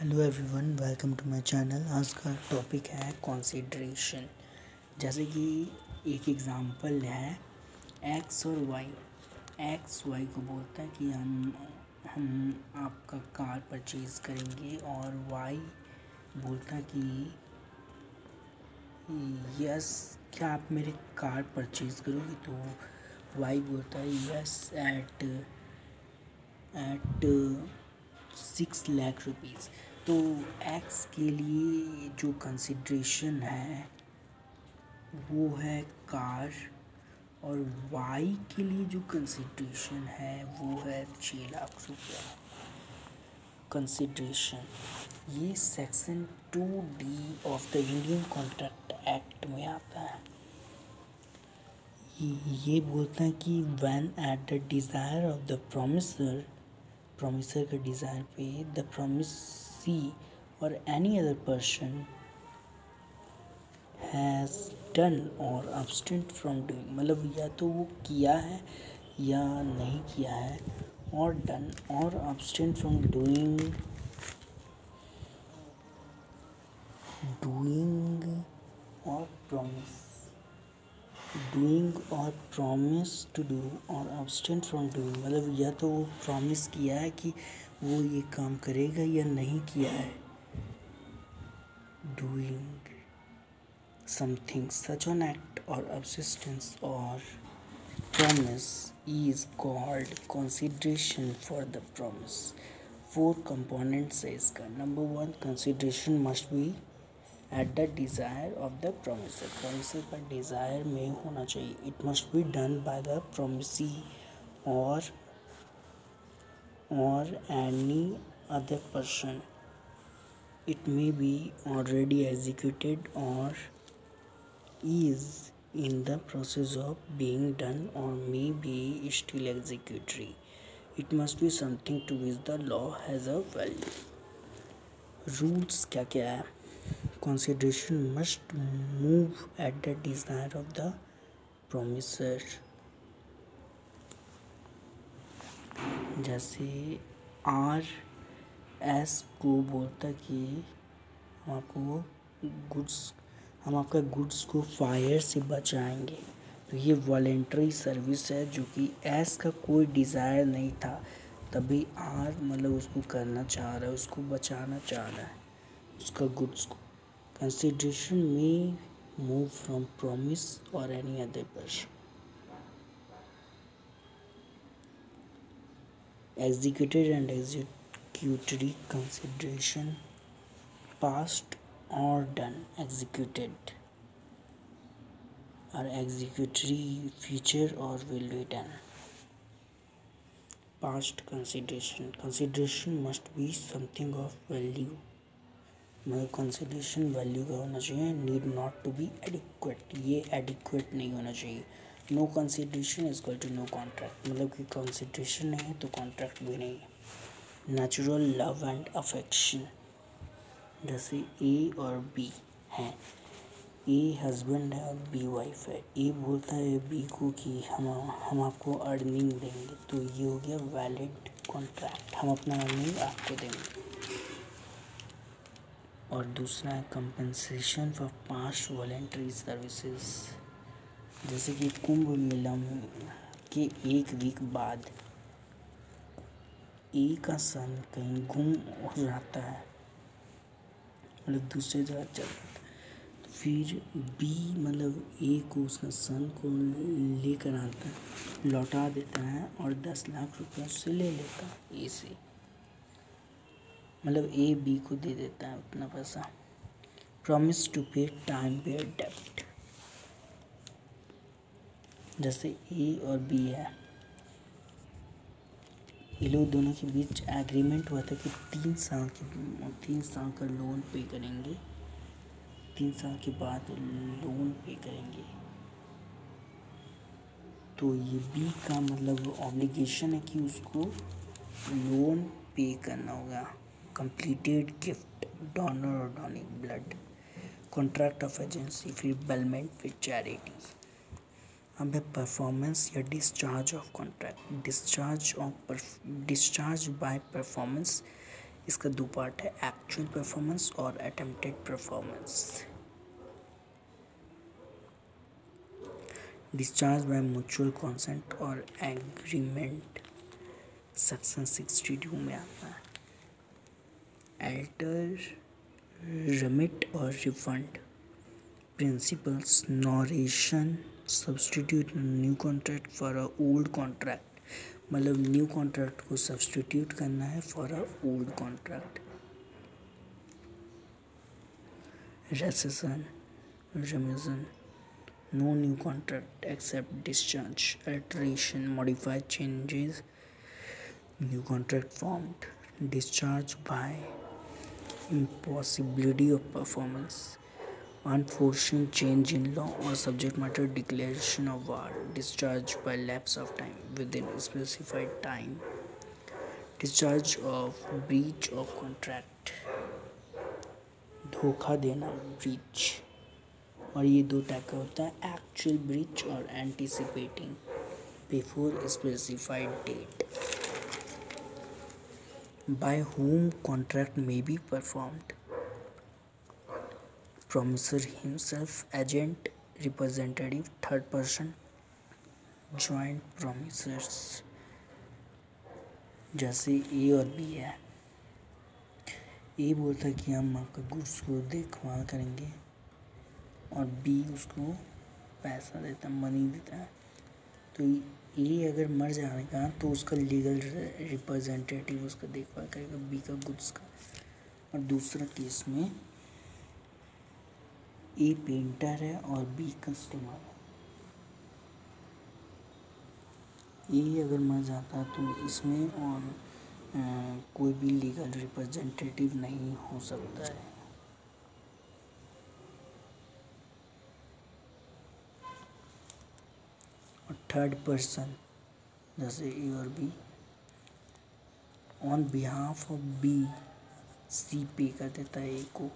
Hello everyone welcome to my channel आज का topic है कंसीडरेशन जैसे कि एक एग्जांपल है एक्स और वाई एक्स वाई को बोलता है कि हम हम आपका कार परचेज़ करेंगे और वाई बोलता कि यस क्या आप मेरे कार परचेज़ करोगे? तो वाई बोलता है yes at eight six lakh rupees तो एक्स के लिए जो कंसिड्रेशन है, वो है कार और वाई के लिए जो कंसिड्रेशन है, वो है छः लाख रुपया। कंसिड्रेशन ये section two D of the Indian Contract Act में आता है। ये बोलता है कि when at the desire of the promisor promisor के डिज़ायर पे द प्रोमिस सी और any other person has done और अबस्टेंट फ्रॉम डूइंग मतलब या तो वो किया है या नहीं किया है, और डन और अबस्टेंट फ्रॉम डूइंग डूइंग और प्रॉमिस डूइंग और प्रॉमिस टू डू और अबस्टेंट फ्रॉम डूइंग मतलब या तो वो प्रॉमिस किया है कि वो ये काम करेगा या नहीं किया है? Doing something such on act और अबसिस्टेंस और promise is called consideration for the promise four components है इसका। Number one consideration must be at the desire of the promisor promisor का डिज़ायर में होना चाहिए। It must be done by the promisee और or any other person. It may be already executed or is in the process of being done or may be still executory. It must be something to which the law has a value. Rules क्या क्या है Consideration must move at the desire of the promiser. जैसे R S को बोलता कि हम आपको goods, हम आपका गुड्स को फायर से बचाएँगे। तो ये वॉलेंट्री सर्विस है जो कि एस का कोई डिज़ायर नहीं था। तभी आर मतलब उसको करना चाह रहा है, उसको बचाना चाह रहा है, उसका गुड्स को। कंसिड्रेशन में मूव फ्रॉम प्रॉमिस और any other person executed and executory consideration past or done executed or executory future or will be done past consideration consideration must be something of value मतलब consideration value का होना चाहिए need not to be adequate ये adequate नहीं होना चाहिए no consideration is equal to no contract मतलब कि कंसिड्रेशन नहीं है तो कॉन्ट्रैक्ट भी नहीं है। नेचुरल लव एंड अफेक्शन जैसे ए और बी हैं। ए हस्बैंड है और बी वाइफ है। ए बोलता है बी को कि हम हम आपको अर्निंग देंगे। तो ये हो गया वैलिड कॉन्ट्रैक्ट हम अपना अर्निंग आपको देंगे। और दूसरा है compensation for past voluntary services जैसे कि कुंभ मेला के एक वीक बाद ए का सन कहीं गुम हो जाता है मतलब दूसरे जगह चल तो फिर बी मतलब ए को उसका सन को लेकर आता है, लौटा देता है और दस लाख रुपये उससे ले लेता है ए से। मतलब ए बी को दे देता है उतना पैसा। Promise to pay time paid डेप्ट जैसे ए और बी है। ये लोग दोनों के बीच एग्रीमेंट हुआ था कि तीन साल के, तीन साल का लोन पे करेंगे। तीन साल के बाद लोन पे करेंगे। तो ये बी का मतलब ऑब्लिगेशन है कि उसको लोन पे करना होगा। कंप्लीटेड गिफ्ट डोनर और donning blood contract of agency फिर बेलमेंट फिर चैरिटी अब है परफॉर्मेंस या discharge of contract discharge of discharge by performance इसका दो पार्ट है एक्चुअल परफॉर्मेंस और attempted performance discharge by mutual consent और एग्रीमेंट सेक्शन सिक्सटी टू में आता है. एल्टर remit और refund principles narration. Substitute new contract for a old contract मतलब न्यू कॉन्ट्रैक्ट को सब्सटीट्यूट करना है for a old contract rescission remission no new contract except discharge alteration modified changes new contract formed discharge by impossibility of performance, enforcing change in law और subject matter declaration of war discharge by lapse of time within specified time discharge of breach of contract धोखा देना breach और ये दो type का होता है actual breach और anticipating before specified date by whom contract may be performed promisor himself, agent, representative, third person, joint promisors जैसे ए और बी है। ए बोलता है कि हम आपका गुड्स को देखभाल करेंगे और बी उसको पैसा देता है मनी देता है। तो ए अगर मर जाएगा तो उसका लीगल रिप्रेजेंटेटिव उसका देखभाल करेगा बी का गुड्स का। और दूसरा केस में ए पेंटर है और बी कस्टमर है। ए अगर मर जाता तो इसमें और आ, कोई भी लीगल रिप्रेजेंटेटिव नहीं हो सकता है। और थर्ड पर्सन जैसे ए और B on behalf of B C pay कर देता है ए को।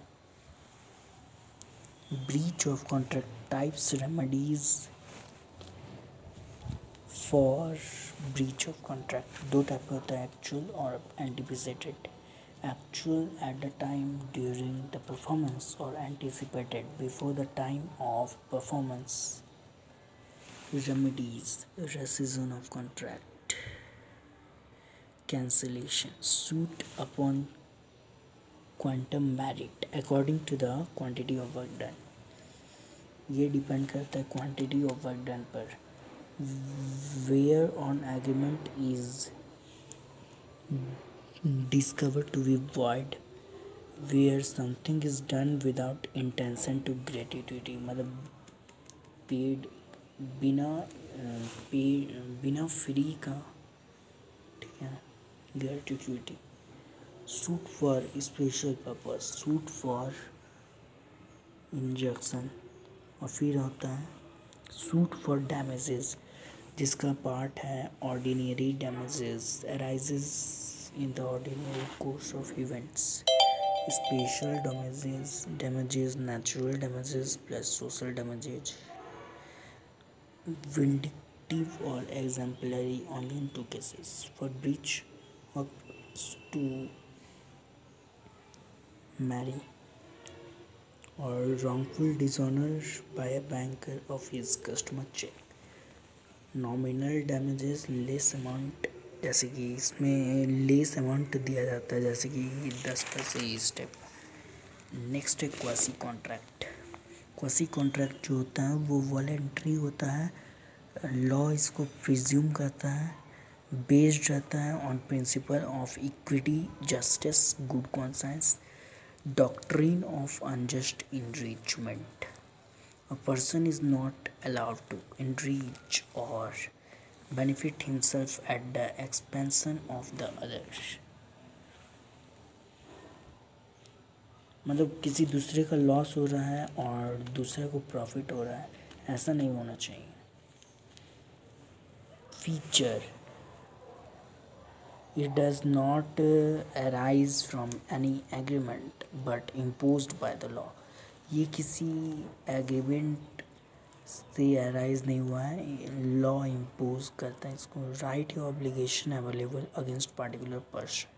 Breach of contract types remedies for breach of contract दो टाइप का होता है एक्चुअल और anticipated actual at the time during the performance और anticipated before the time of performance remedies, rescission of contract. Cancellation. Suit upon quantum meruit according to the quantity of work done ये depend करता है quantity of work done पर। Where an agreement is discover to be void where something is done without intention to gratuity मतलब paid बिना पे बिना free का, ठीक है gratuity suit for special purpose suit for injunction और फिर होता है सूट फॉर डैमेजेस जिसका पार्ट है ordinary damages arises in the ordinary course of events special damages damages natural damages plus social damages vindictive or exemplary only in two cases. For breach marry or wrongful dishonor by a of his customer check. Nominal damages less amount जैसे कि इसमें less amount दिया जाता है, जैसे कि दस पैसे स्टेप नेक्स्ट है क्वासी कॉन्ट्रैक्ट क्वासी कॉन्ट्रैक्ट जो होता है, वो वॉलेंट्री होता है लॉ इसको प्रिज्यूम करता है बेस्ड रहता है on principle of equity justice good conscience doctrine of unjust enrichment a person is not allowed to enrich और benefit himself at the expense of the other मतलब किसी दूसरे का लॉस हो रहा है और दूसरे को प्रॉफिट हो रहा है, ऐसा नहीं होना चाहिए। Feature does not uh, arise from any agreement but imposed by the law ये किसी एग्रीमेंट से अराइज नहीं हुआ है लॉ इम्पोज करता है इसको राइट या obligation available against particular person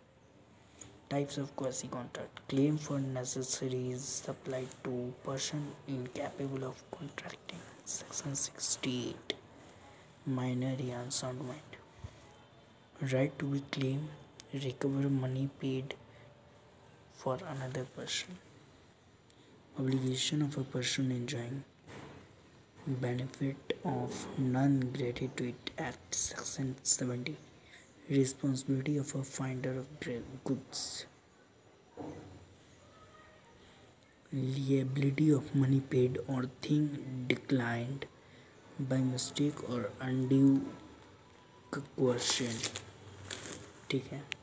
types of quasi contract claim for necessaries supplied to person incapable of contracting section 68 minor unsoundment right to be claim recover money paid for another person. Obligation of a person enjoying benefit of non-gratuity act section 70 responsibility of a finder of goods. Liability of money paid or thing declined by mistake or undue coercion ठीक है।